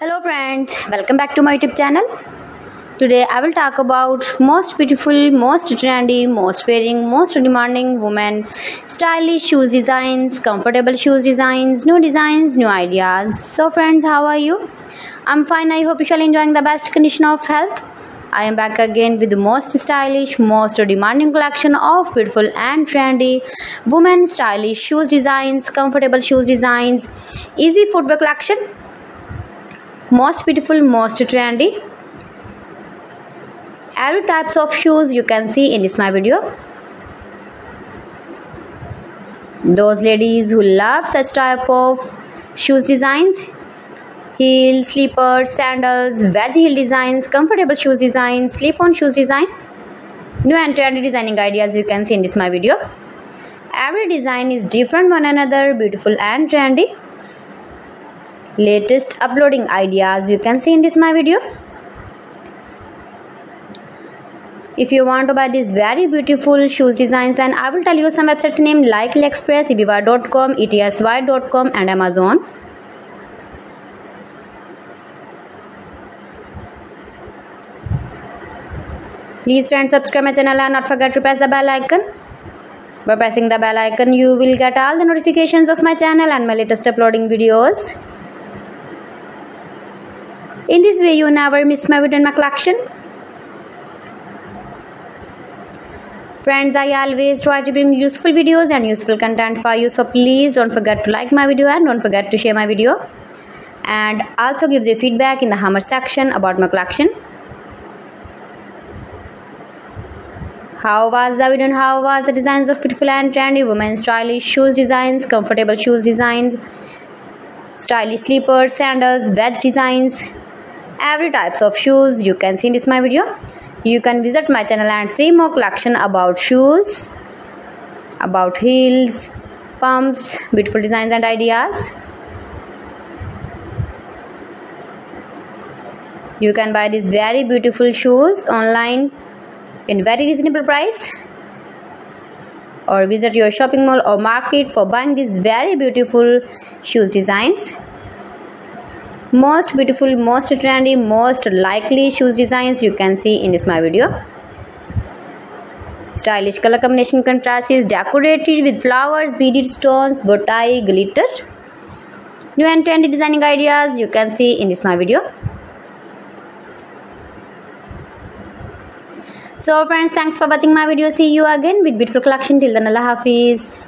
Hello friends, welcome back to my YouTube channel. Today I will talk about most beautiful, most trendy, most wearing, most demanding women, stylish shoes designs, comfortable shoes designs, new designs, new ideas. So friends, how are you? I'm fine. I hope you shall enjoying the best condition of health. I am back again with the most stylish, most demanding collection of beautiful and trendy women stylish shoes designs, comfortable shoes designs, easy footwear collection. Most beautiful, most trendy. Every types of shoes you can see in this my video. Those ladies who love such type of shoes designs heel, slippers, sandals, wedge heel designs, comfortable shoes designs, slip-on shoes designs. New and trendy designing ideas you can see in this my video. Every design is different one another, beautiful and trendy. Latest uploading ideas you can see in this my video. If you want to buy these very beautiful shoes designs then I will tell you some websites name like AliExpress, eBay.com, ETSY.com and Amazon. Please friends subscribe my channel and not forget to press the bell icon. By pressing the bell icon you will get all the notifications of my channel and my latest uploading videos. In this way you never miss my video and my collection. Friends, I always try to bring useful videos and useful content for you. So please don't forget to like my video and don't forget to share my video. And also give your feedback in the hammer section about my collection. How was the video and how was the designs of beautiful and trendy women stylish shoes designs, comfortable shoes designs, stylish slippers, sandals, wedge designs, every types of shoes you can see in this my video. You can visit my channel and see more collection about shoes, about heels, pumps, beautiful designs and ideas. You can buy these very beautiful shoes online in very reasonable price or visit your shopping mall or market for buying these very beautiful shoes designs most beautiful most trendy most likely shoes designs you can see in this my video. Stylish color combination contrast is decorated with flowers beaded stones bow tie glitter. New and trendy designing ideas you can see in this my video. So friends thanks for watching my video. See you again with beautiful collection. Till then allah hafiz